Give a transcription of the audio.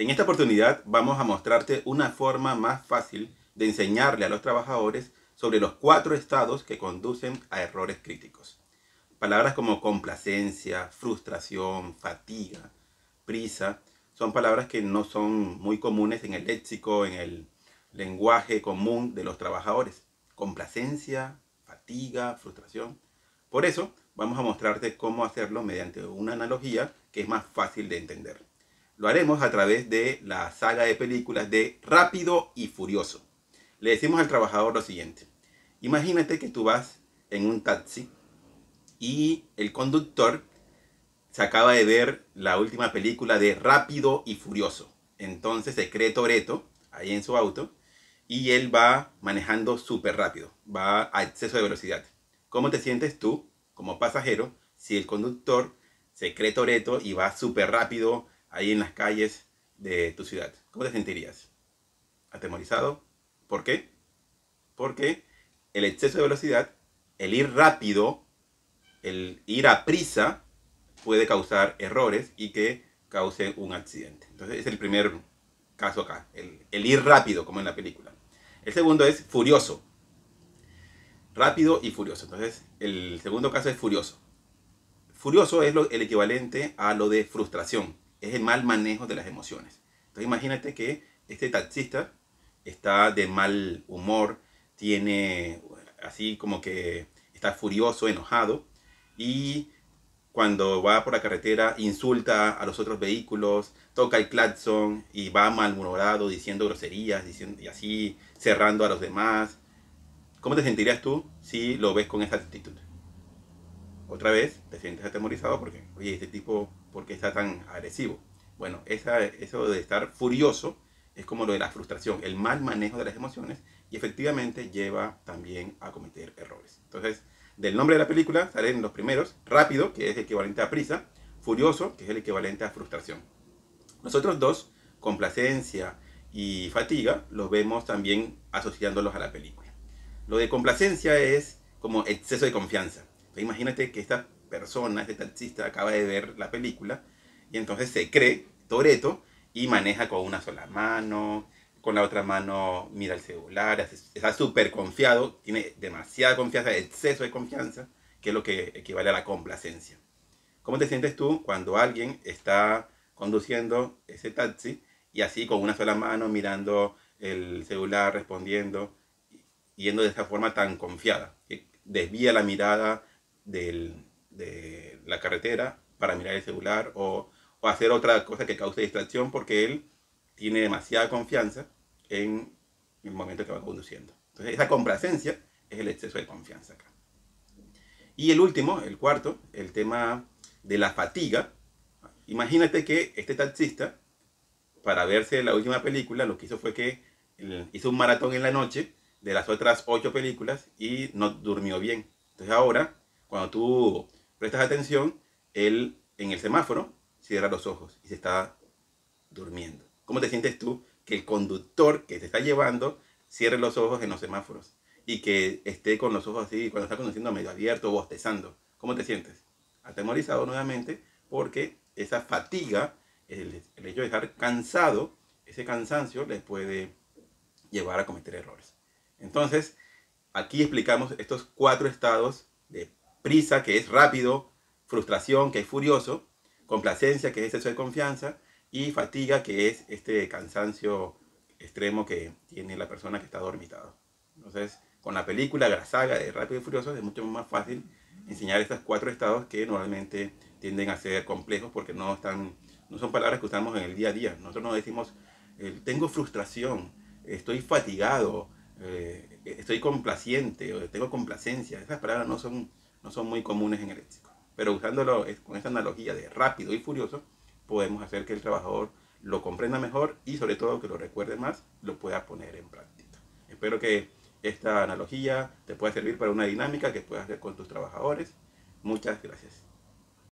En esta oportunidad vamos a mostrarte una forma más fácil de enseñarle a los trabajadores sobre los cuatro estados que conducen a errores críticos. Palabras como complacencia, frustración, fatiga, prisa, son palabras que no son muy comunes en el léxico, en el lenguaje común de los trabajadores. Complacencia, fatiga, frustración. Por eso vamos a mostrarte cómo hacerlo mediante una analogía que es más fácil de entender. Lo haremos a través de la saga de películas de Rápido y Furioso. Le decimos al trabajador lo siguiente. Imagínate que tú vas en un taxi y el conductor se acaba de ver la última película de Rápido y Furioso. Entonces se cree Toreto ahí en su auto y él va manejando súper rápido, va a exceso de velocidad. ¿Cómo te sientes tú como pasajero si el conductor se cree Toreto y va súper rápido ahí en las calles de tu ciudad? ¿Cómo te sentirías? ¿Atemorizado? ¿Por qué? Porque el exceso de velocidad, el ir rápido, el ir a prisa, puede causar errores y que cause un accidente. Entonces es el primer caso acá, el, el ir rápido, como en la película. El segundo es furioso. Rápido y furioso. Entonces el segundo caso es furioso. Furioso es lo, el equivalente a lo de frustración. Es el mal manejo de las emociones. Entonces imagínate que este taxista está de mal humor, tiene así como que está furioso, enojado y cuando va por la carretera insulta a los otros vehículos, toca el claxon y va malhumorado diciendo groserías diciendo, y así cerrando a los demás. ¿Cómo te sentirías tú si lo ves con esa actitud? Otra vez te sientes atemorizado porque, oye, este tipo, ¿por qué está tan agresivo? Bueno, esa, eso de estar furioso es como lo de la frustración, el mal manejo de las emociones y efectivamente lleva también a cometer errores. Entonces, del nombre de la película salen los primeros, rápido, que es equivalente a prisa, furioso, que es el equivalente a frustración. Nosotros dos, complacencia y fatiga, los vemos también asociándolos a la película. Lo de complacencia es como exceso de confianza. imagínate que esta persona, este taxista, acaba de ver la película y entonces se cree Toreto y maneja con una sola mano, con la otra mano mira el celular, está súper confiado, tiene demasiada confianza, exceso de confianza, que es lo que equivale a la complacencia. ¿Cómo te sientes tú cuando alguien está conduciendo ese taxi y así con una sola mano mirando el celular, respondiendo, yendo de esa forma tan confiada, que desvía la mirada de la carretera para mirar el celular o o hacer otra cosa que cause distracción porque él tiene demasiada confianza en el momento que va conduciendo. Entonces, esa complacencia es el exceso de confianza acá. Y el último, el cuarto, el tema de la fatiga. Imagínate que este taxista, para verse la última película, lo que hizo fue que hizo un maratón en la noche de las otras ocho películas y no durmió bien. Entonces ahora, cuando tú prestas atención, él en el semáforo cierra los ojos y se está durmiendo. ¿Cómo te sientes tú que el conductor que te está llevando cierre los ojos en los semáforos y que esté con los ojos así cuando está conduciendo medio abierto o bostezando? ¿Cómo te sientes? Atemorizado nuevamente porque esa fatiga, el, el hecho de estar cansado, ese cansancio les puede llevar a cometer errores. Entonces, aquí explicamos estos cuatro estados de prisa, que es rápido, frustración, que es furioso, complacencia, que es exceso de confianza, y fatiga, que es este cansancio extremo que tiene la persona que está dormitado. Entonces, con la película, la saga de Rápido y Furioso, es mucho más fácil enseñar estos cuatro estados que normalmente tienden a ser complejos porque no, están, no son palabras que usamos en el día a día. Nosotros no decimos, eh, tengo frustración, estoy fatigado, eh, estoy complaciente, o tengo complacencia. Esas palabras no son, no son muy comunes en el léxico. Pero usándolo con esta analogía de rápido y furioso, podemos hacer que el trabajador lo comprenda mejor y sobre todo que lo recuerde más, lo pueda poner en práctica. Espero que esta analogía te pueda servir para una dinámica que puedas hacer con tus trabajadores. Muchas gracias.